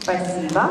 Спасибо.